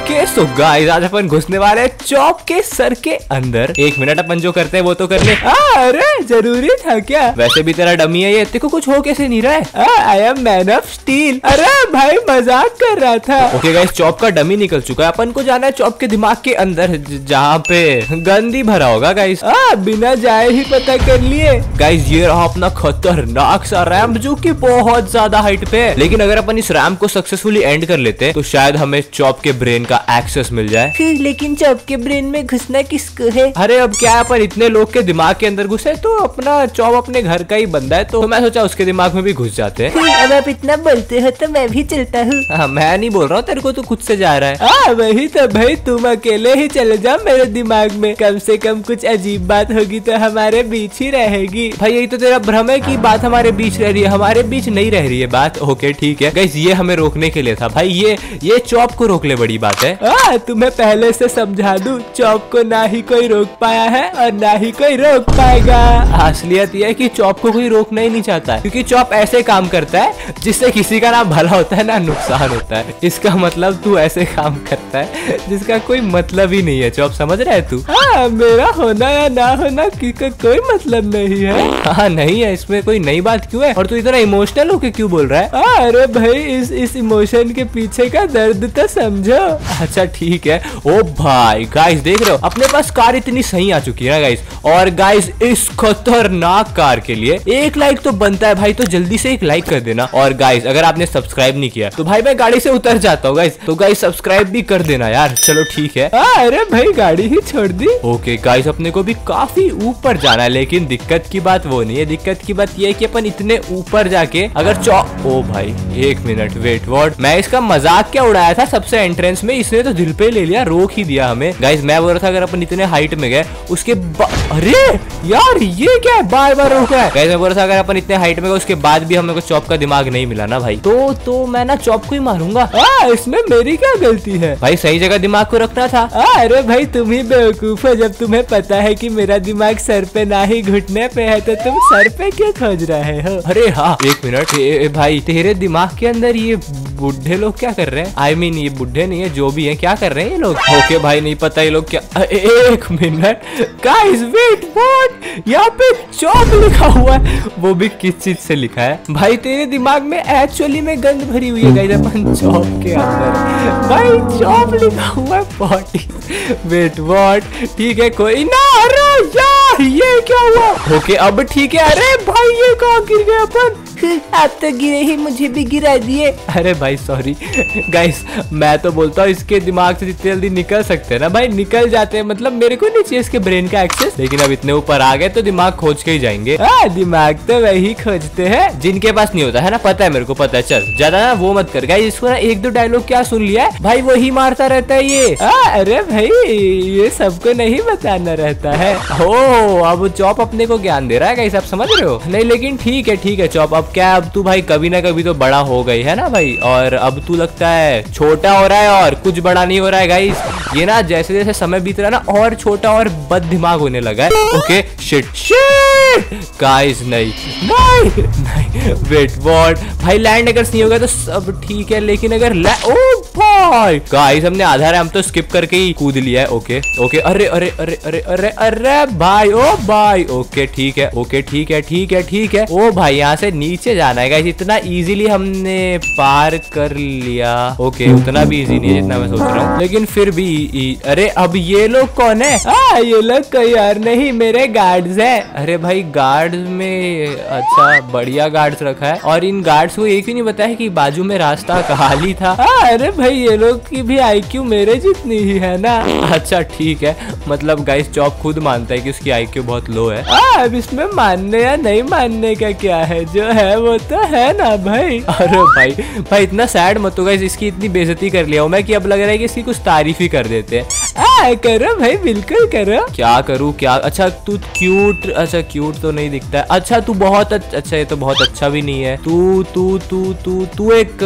Okay so guys आज अपन घुसने वाले चॉप के सर के अंदर। एक मिनट अपन जो करते हैं, वो तो कर ले। अरे, ज़रूरी था क्या? वैसे भी तेरा डमी है ये को कुछ हो कैसे नहीं रहा है? I am man of steel अरे, भाई, मज़ाक कर रहा था। ओके गाइस चॉप का डमी निकल चुका है। अपन को जाना है चॉप के दिमाग के अंदर जहाँ पे गंदी भरा होगा गाइस बिना जाए ही पता कर लिए। गाइस ये रहा अपना खतरनाक सा रैम्प जो कि बहुत ज़्यादा हाइट पे है। लेकिन अगर अपन इस रैम्प को सक्सेसफुली एंड कर लेते तो शायद हमें चॉप के ब्रेन का एक्सेस मिल जाए। फिर लेकिन चौप के ब्रेन में घुसना किसको है? अरे अब क्या है, अपन इतने लोग के दिमाग के अंदर घुसे तो अपना चौप अपने घर का ही बंदा है तो मैं सोचा उसके दिमाग में भी घुस जाते हैं। अब आप इतना बोलते हो तो मैं भी चलता हूँ। हाँ, मैं नहीं बोल रहा हूँ तेरे को तो खुद से जा रहा है। हाँ वही तो भाई तुम अकेले ही चले जाओ मेरे दिमाग में। कम से कम कुछ अजीब बात होगी तो हमारे बीच ही रहेगी। भाई यही तो तेरा भ्रम है कि बात हमारे बीच रह रही है। हमारे बीच नहीं रह रही है बात। ओके ठीक है। ये हमें रोकने के लिए था। भाई ये ये चौप को रोक ले बड़ी बात। है? हाँ तुम्हें पहले से समझा दूँ चौप को ना ही कोई रोक पाया है और ना ही कोई रोक पाएगा। असलियत ये है कि चॉप को कोई रोकना ही नहीं चाहता है क्योंकि चॉप ऐसे काम करता है जिससे किसी का ना भला होता है ना नुकसान होता है। इसका मतलब तू ऐसे काम करता है जिसका कोई मतलब ही नहीं है। चौप समझ रहा है तू? हाँ मेरा होना या ना होना कोई मतलब नहीं है। हाँ नहीं है इसमें कोई नई बात क्यों है? और तू इतना इमोशनल होके क्यों बोल रहा है? हाँ, अरे भाई इस इस इमोशन के पीछे का दर्द तो समझो। अच्छा ठीक है। ओ भाई गाइस देख रहे हो, अपने पास कार इतनी सही आ चुकी है ना गाइस और गाइस इस खतरनाक कार के लिए एक लाइक तो बनता है भाई तो जल्दी से एक लाइक कर देना। और गाइस अगर आपने सब्सक्राइब नहीं किया तो भाई, मैं गाड़ी से उतर जाता हूँ गाइस तो गाइस सब्सक्राइब भी कर देना यार। चलो, ठीक है। अरे भाई, गाड़ी ही छोड़ दी। ओके गाइस अपने को भी काफ़ी ऊपर जाना है, लेकिन दिक्कत की बात वो नहीं है। दिक्कत की बात ये है कि अपन इतने ऊपर जाके अगर चौ ओ भाई, एक मिनट वेट वॉट मैं इसका मज़ाक क्या उड़ाया था सबसे एंट्रेंस में? इसने तो दिल पे ले लिया रोक ही दिया हमें। गाइस मैं बोल रहा था अगर अपन इतने हाइट में गए उसके अरे यार ये क्या है? बार बार रोक है। गाइस मैं बोल रहा था अगर अपन इतने हाइट में गए उसके बाद भी हमें चौप का दिमाग नहीं मिला ना भाई। तो तो मैं ना चौप को ही मारूँगा। हाँ इसमें मेरी क्या गलती है? भाई सही जगह दिमाग को रखना था। अरे भाई तुम ही बेवकूफ़ हो। जब तुम्हें पता है कि मेरा दिमाग सर पे ना ही घुटने पे है तो तुम सर पे क्यों खोज रहे हो? अरे हाँ एक मिनट। भाई तेरे दिमाग के अंदर ये बुढ़े लोग क्या कर रहे हैं? आई I मीन mean, ये बुढ़े नहीं है जो भी है, क्या कर रहे हैं ये लोग? ओके भाई, नहीं पता ये लोग क्या एक मिनट। गाइस वेट व्हाट यहाँ पे चौक लिखा हुआ है। वो भी किस चीज़ से लिखा है? भाई, तेरे दिमाग में एक्चुअली में गंद भरी हुई है अपन चौक के अंदर। भाई चौक लिखा हुआ है पॉटी वेट व्हाट ठीक है, कोई ना! ये क्या हुआ? ओके अब ठीक है। अरे भाई ये कहाँ गिर गए अपन? आप तो गिरे ही मुझे भी गिरा दिए। अरे भाई सॉरी गाइस मैं तो बोलता हूँ इसके दिमाग से जितनी जल्दी निकल सकते हैं ना भाई निकल जाते हैं। मतलब मेरे को नहीं चाहिए इसके ब्रेन का एक्सेस लेकिन अब इतने ऊपर आ गए तो दिमाग खोज के ही जाएँगे। हाँ दिमाग तो वही खोजते हैं जिनके पास नहीं होता है ना? पता है मेरे को पता है। चल ज़्यादा ना वो मत कर। गाइस इसको ना एक दो डायलॉग क्या सुन लिया है? भाई वही मारता रहता है ये। हाँ, अरे भाई ये सबको नहीं बताना रहता है। ओ अब चौप अपने को ज्ञान दे रहा है गाइस आप समझ रहे हो? नहीं, लेकिन ठीक है ठीक है, चौप। अब क्या, अब तू भाई कभी ना कभी तो बड़ा हो गई, है ना भाई? और अब तू लगता है छोटा हो रहा है और कुछ बड़ा नहीं हो रहा है गाइस ये ना, जैसे जैसे समय बीत रहा है ना, और छोटा और बद दिमाग होने लगा है। ओके शिट शिट गाइस नहीं नहीं नहीं वेट व्हाट भाई लैंड अगर नहीं होगा तो सब ठीक है, लेकिन अगर ओ भाई गाइस हमने आधा रैम तो स्किप करके ही कूद लिया है। ओके ओके अरे अरे अरे अरे अरे अरे भाई ओ भाई ओके ठीक है ओके ठीक है ठीक है ठीक है. ओ भाई, यहाँ से नीचे जाना है गाइस इतना इजीली हमने पार कर लिया. ओके उतना भी इजी नहीं है जितना मैं सोच रहा हूँ. लेकिन फिर भी अरे, अब ये लोग कौन है? हाँ ये लोग कोई और नहीं, मेरे गार्ड्स है. अरे भाई गार्ड्स में अच्छा बढ़िया गार्ड्स रखा है. और इन गार्ड्स को एक ही नहीं बताया कि बाजू में रास्ता खाली था. हाँ अरे भाई ये लोग की भी आईक्यू मेरे जितनी ही है ना। अच्छा ठीक है। मतलब गाइस चौक खुद मानता है कि उसकी आईक्यू बहुत लो है। आ, अब इसमें मानने या नहीं मानने का क्या है? जो है वो तो है ना भाई। अरे भाई भाई इतना सैड मत हो गाइस इसकी इतनी बेजती कर लिया हूँ मैं कि अब लग रहा है की इसकी कुछ तारीफ़ ही कर देते हैं। हाँ करो भाई बिल्कुल करो क्या करूँ क्या? अच्छा तू क्यूट अच्छा क्यूट तो नहीं दिखता है। अच्छा तू बहुत अच्छा अच्छा ये तो बहुत अच्छा भी नहीं है। तू तू तू तू तू एक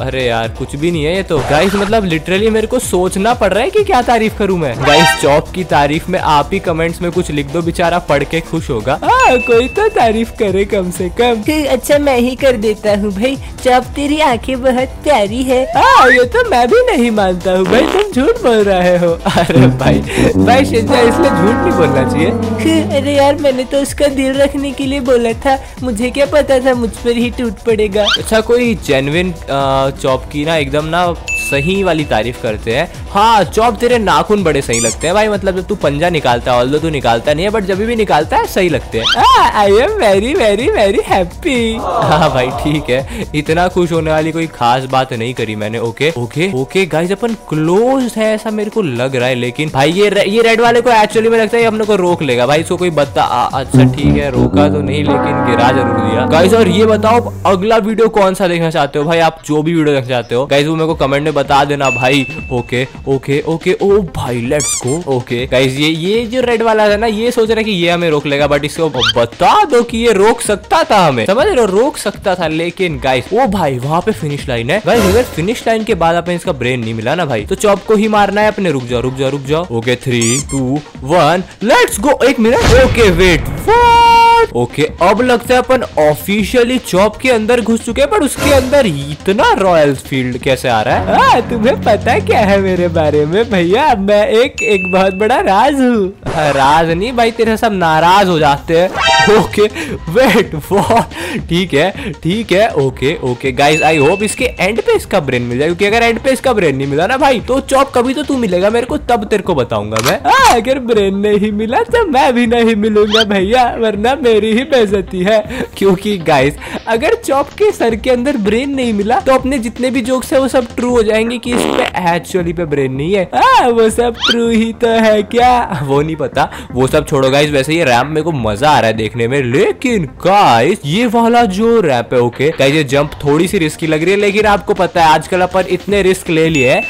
अरे यार कुछ भी नहीं है ये तो। गाइस मतलब लिटरली मेरे को सोचना पड़ रहा है कि क्या तारीफ़ करूँ मैं। गाइस जॉब की तारीफ़ में आप ही कमेंट्स में कुछ लिख दो बेचारा पढ़ के खुश होगा। हाँ कोई तो तारीफ़ करे कम से कम। अच्छा मैं ही कर देता हूँ भाई। जब तेरी आँखें बहुत प्यारी है। हाँ ये तो मैं भी नहीं मानता हूँ। भाई तुम झूठ बोल रहे हो। अरे भाई भाई शेजा इसलिए झूठ नहीं बोलना चाहिए। अरे यार मैंने तो उसका दिल रखने के लिए बोला था। मुझे क्या पता था मुझ पर ही टूट पड़ेगा। अच्छा कोई जेनविन चॉप की ना एकदम ना सही वाली तारीफ़ करते हैं। हाँ चौप तेरे नाखून बड़े सही लगते हैं। भाई मतलब जब तू पंजा निकालता है ऑल्दो तू निकालता नहीं है बट जब भी निकालता है सही लगते हैं। I am very very very happy हाँ भाई ठीक है। इतना खुश होने वाली कोई खास बात नहीं करी मैंने ओके ओके ओके गाइस अपन क्लोज है ऐसा मेरे को लग रहा है लेकिन भाई ये रे, ये रेड वाले को एक्चुअली में लगता है अपने को रोक लेगा। भाई इसको कोई बता अच्छा ठीक है रोका तो नहीं लेकिन गिरा ज़रूर दिया। गाइज़ और ये बताओ अगला वीडियो कौन सा देखना चाहते हो? भाई आप जो भी वीडियो देखना चाहते हो गाइज़ वो मेरे को कमेंट में बता देना भाई। ओके ओके ओके ओ भाई लेट्स गो ओके गाइस ये ये जो रेड वाला है ना, ये सोच रहा है कि ये हमें रोक लेगा बट इसको बता दो कि ये रोक सकता था हमें। समझ रहे रोक सकता था, लेकिन गाइस ओ भाई, वहाँ पे फिनिश लाइन है। गाइस अगर फिनिश लाइन के बाद अपने इसका ब्रेन नहीं मिला ना भाई तो चौप को ही मारना है अपने। रुक जाओ रुक जाओ रुक जाओ। Okay three two one let's go एक मिनट ओके वेट ओके अब लगता है अपन ऑफिशियली चौप के अंदर घुस चुके हैं पर उसके अंदर इतना रॉयल फ़ील्ड कैसे आ रहा है? हाँ तुम्हें पता क्या है मेरे बारे में? भैया मैं एक एक बहुत बड़ा राज हूँ। हाँ, राज नहीं भाई तेरे सब नाराज़ हो जाते हैं। ओके वेट वॉट ठीक है ठीक है okay okay guys I hope इसके एंड पे इसका ब्रेन मिल जाए क्योंकि अगर एंड पे इसका ब्रेन नहीं मिला ना भाई तो चौप कभी तो तू मिलेगा मेरे को तब तेरे को बताऊँगा मैं। आ, हाँ, अगर ब्रेन नहीं मिला तो मैं भी नहीं मिलूँगा भैया वरना मेरी ही बेजती है। क्योंकि गाइस अगर चौप के सर के अंदर ब्रेन नहीं मिला तो अपने जितने भी जोक्स है वो सब ट्रू हो जाएँगे कि इस पे एक्चुअली पे ब्रेन नहीं है। आ, हाँ, वो सब ट्रू ही तो है क्या? वो नहीं पता। वो सब छोड़ो गाइस वैसे ये रैम मेरे को मज़ा आ रहा है देखने में। लेकिन गाइस ये वाला जो रैप है ओके गाइस ये जंप थोड़ी सी रिस्की लग रही है लेकिन आपको पता है आजकल अपन इतने रिस्क ले लिए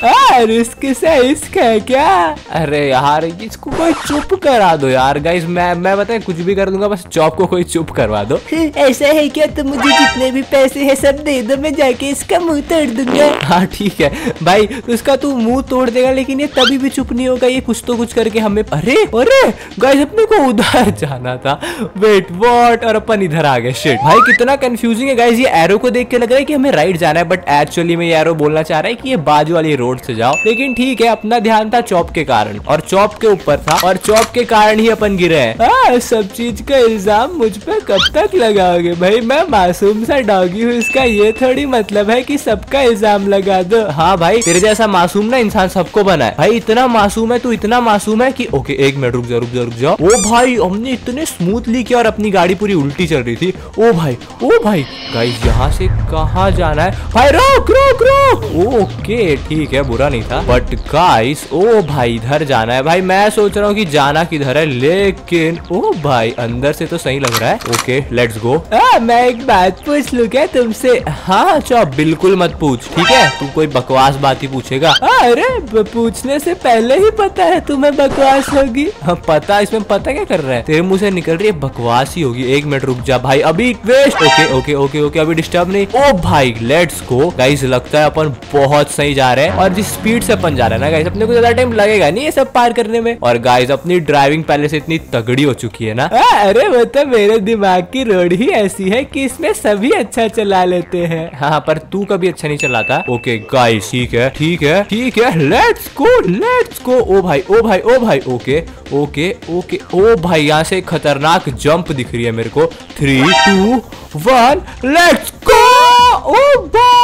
रिस्क से इश्क है क्या? अरे यार इसको कोई चुप करा दो यार गाइस मैं मैं बताए कुछ भी कर दूँगा बस चौप को कोई चुप करवा दो। ऐसा है क्या? तो मुझे जितने भी पैसे है सब दे दो मैं जाके इसका मुँह तोड़ दूँगा। हाँ ठीक है। भाई तो इसका तू मुँह तोड़ देगा लेकिन ये तभी भी चुप नहीं होगा ये कुछ तो कुछ करके हमें अरे अरे! गाइस अपने को उधर जाना था। वेट वॉट और अपन इधर आ गए। शिट भाई कितना कंफ्यूजिंग है। गाइस ये एरो को देख के लग रहा है कि हमें राइट जाना है बट एक्चुअली में ये एरो बोलना चाह रहा है कि ये बाजू वाली रोड से जाओ। लेकिन ठीक है अपना ध्यान था चौप के कारण। और चौप के ऊपर था और चौप के कारण ही अपन गिरे हैं। हाँ, सब चीज़ का इल्ज़ाम मुझ पर कब तक लगाओगे? भाई, मैं मासूम सा डॉगी हूँ, इसका ये थोड़ी मतलब है कि सबका इल्ज़ाम लगा दो। हाँ भाई, तेरे जैसा मासूम ना इंसान सबको बना है भाई, इतना मासूम है, तू इतना मासूम है कि ओके, एक मिनट, रुक जाओ रुक जाओ रुक जाओ। ओ भाई, हमने इतने स्मूथली किया और अपनी गाड़ी पूरी उल्टी चल रही थी। ओ भाई ओ भाई। गाइस यहाँ से कहाँ जाना है? भाई, रोक रोक रोक। ओके, ठीक है, बुरा नहीं था। बट गाइस ओ भाई, इधर जाना है। भाई, मैं सोच रहा हूँ कि जाना किधर है, लेकिन ओ भाई, अंदर से तो सही लग रहा है। ओके लेट्स गो मैं एक बात पूछ लू क्या तुमसे? हाँ अच्छा बिल्कुल मत पूछ ठीक है? तू कोई बकवास बात ही पूछेगा। अरे पूछने से पहले ही पता है तुम्हें बकवास होगी। हाँ, पता इसमें पता क्या कर रहा है? तेरे मुँह से निकल रही है बकवास ही होगी। एक मिनट रुक जा भाई अभी waste. Okay okay okay okay अभी डिस्टर्ब नहीं। ओ भाई लेट्स गो गाइस लगता है अपन बहुत सही जा रहे हैं और जिस स्पीड से अपन जा रहे हैं ना गाइस अपने को ज़्यादा टाइम लगेगा नहीं ये सब पार करने में। और गाइस अपनी ड्राइविंग पहले से इतनी तगड़ी हो चुकी है ना। अरे वो तो मेरे दिमाग की रोड ही ऐसी है कि इसमें सभी अच्छा चला लेते हैं। हाँ पर तू कभी अच्छा नहीं चलाता ओके गाइस ठीक है ठीक है ठीक है लेट्स गो लेट्स गो ओ भाई ओ भाई ओ भाई ओके ओके ओके ओ भाई, यहाँ से खतरनाक जंप दिख रही है मेरे को। Three two one let's go ओ भाई!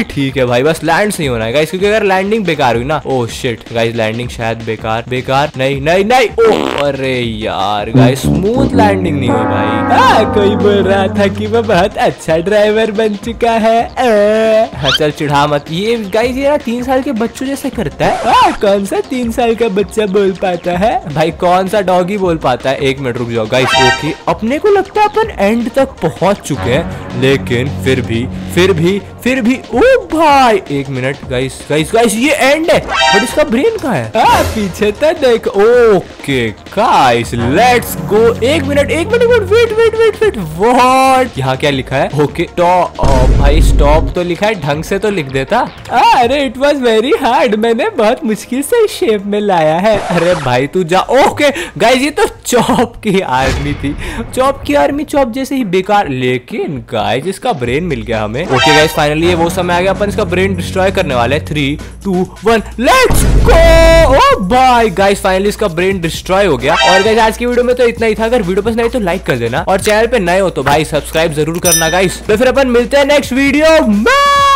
ठीक है भाई बस लैंड नहीं होना है। क्योंकि अगर लैंडिंग बेकार हुई ना ओ शिट गाइस लैंडिंग शायद बेकार बेकार नहीं नहीं नहीं ओ अरे यार गाइस स्मूथ लैंडिंग नहीं हुई भाई। आ, हाँ, कोई बोल रहा था कि वो बहुत अच्छा ड्राइवर बन चुका है। हाँ चल चिढ़ा मत। ये गाइस ये तीन साल के बच्चों जैसे करता है। आ, हाँ, कौन सा तीन साल का बच्चा बोल पाता है? भाई कौन सा डॉगी बोल पाता है? एक मिनट रुक जाओ गाइस ओके अपने को लगता है अपन एंड तक पहुँच चुके हैं लेकिन फिर भी फिर भी फिर भी ओ भाई। एक मिनट गाइस गाइस गाइस ये एंड है बट इसका ब्रेन कहाँ है? आ, पीछे तो देख। ओके गाइस लेट्स गो एक मिनट एक minute wait wait wait wait what यहाँ क्या लिखा है? ओके स्टॉप भाई स्टॉप तो लिखा है ढंग से तो लिख देता। अरे इट वाज वेरी हार्ड मैंने बहुत मुश्किल से शेप में लाया है। अरे भाई तू जा। ओके गाइस ये तो चॉप की आर्मी थी। चॉप की आर्मी चॉप जैसे ही बेकार। लेकिन गाइस इसका ब्रेन मिल गया हमें। ओके गाइस फाइनली ये वो समय आ गया। अपन इसका ब्रेन डिस्ट्रॉय करने वाले हैं। Three two one let's go O bye guys finally इसका ब्रेन डिस्ट्रॉय हो गया। और गाइस आज की वीडियो में तो इतना ही था। अगर वीडियो पसंद आई तो लाइक कर देना। और चैनल पे नए हो तो भाई सब्सक्राइब ज़रूर करना गाइस तो फिर अपन मिलते हैं नेक्स्ट वीडियो में!